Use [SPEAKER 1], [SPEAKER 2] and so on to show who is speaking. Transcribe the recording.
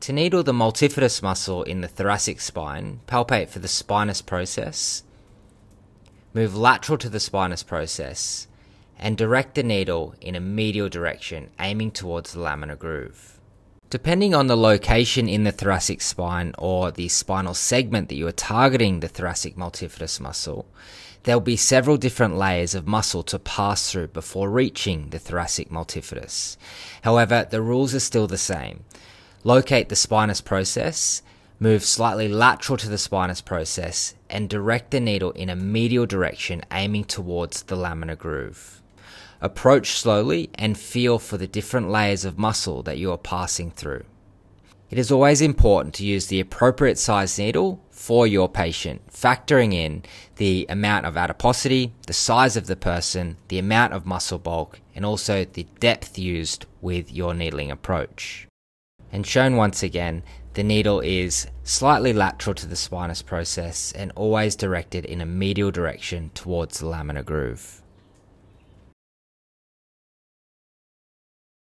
[SPEAKER 1] To needle the multifidus muscle in the thoracic spine, palpate for the spinous process, move lateral to the spinous process, and direct the needle in a medial direction, aiming towards the laminar groove. Depending on the location in the thoracic spine or the spinal segment that you are targeting the thoracic multifidus muscle, there will be several different layers of muscle to pass through before reaching the thoracic multifidus. However, the rules are still the same. Locate the spinous process, move slightly lateral to the spinous process, and direct the needle in a medial direction aiming towards the laminar groove. Approach slowly and feel for the different layers of muscle that you are passing through. It is always important to use the appropriate size needle for your patient, factoring in the amount of adiposity, the size of the person, the amount of muscle bulk, and also the depth used with your needling approach. And shown once again, the needle is slightly lateral to the spinous process and always directed in a medial direction towards the laminar groove.